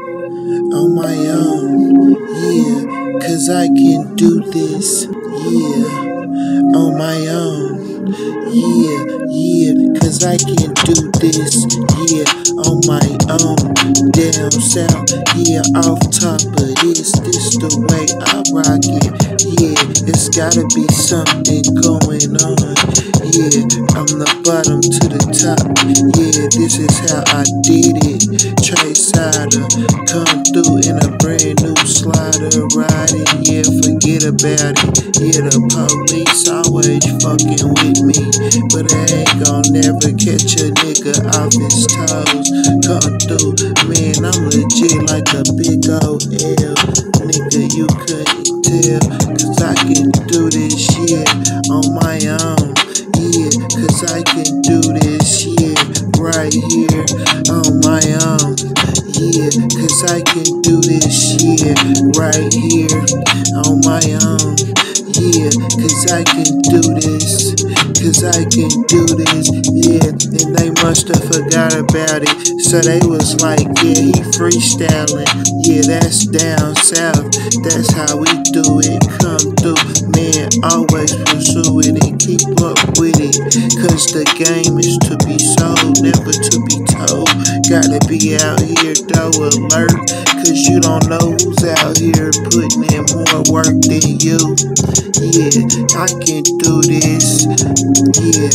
on my own, yeah, cause I can do this, yeah, on my own, yeah, yeah, cause I can do this, yeah, on my own, down south, yeah, off top of this, this the way I rock it, yeah, it's gotta be something going on, yeah, I'm the bottom to the top, yeah, this is how I did it, Trace come through in a brand new slider riding. Yeah, forget about it. Yeah, the police always fucking with me. But I ain't gon' never catch a nigga off his toes. Come through, man, I'm legit like a big old L. Nigga, you couldn't tell. Cause I can do this shit on cause I can do this shit right here on my own. Yeah, cause I can do this shit right here on my own. Yeah, cause I can do this. Cause I can do this. Yeah, and they must have forgot about it. So they was like, yeah, he freestyling. Yeah, that's down south. That's how we do it. Come through. Always pursue it and keep up with it. Cause the game is to be sold, never to be told. Gotta be out here, though, alert. Cause you don't know who's out here putting in more work than you. Yeah, I can do this. Yeah,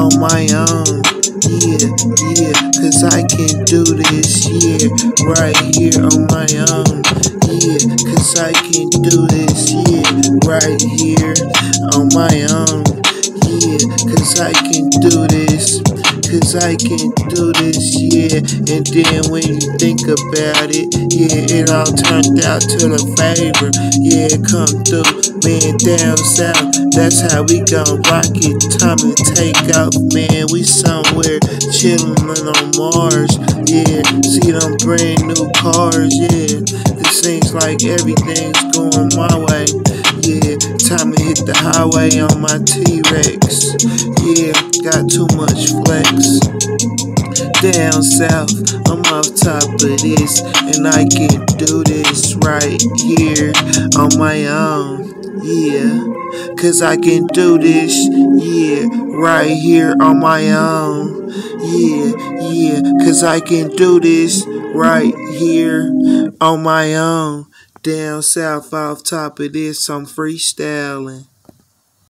on my own. Yeah, yeah, cause I can do this. Yeah, right here on my own. Yeah, cause I can do this. Yeah, right here on my own. Yeah, cause I can do this. Cause I can do this, yeah. And then when you think about it, yeah, it all turned out to the favor. Yeah, come through, man, down south. That's how we gon' rock it. Time to take off, man. We somewhere chillin' on Mars. Yeah, see them brand new cars, yeah. It seems like everything's going my way. Time to hit the highway on my T-Rex. Yeah, got too much flex down south. I'm off top of this, and I can do this right here on my own. Yeah, cause I can do this, yeah, right here on my own. Yeah, yeah, cause I can do this right here on my own. Down south, off top of this, I'm freestyling.